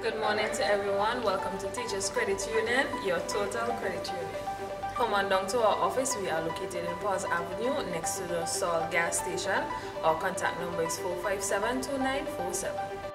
Good morning to everyone. Welcome to Teachers Credit Union, your total credit union. Come on down to our office. We are located in Paws Avenue next to the Sol gas station. Our contact number is 457 2947.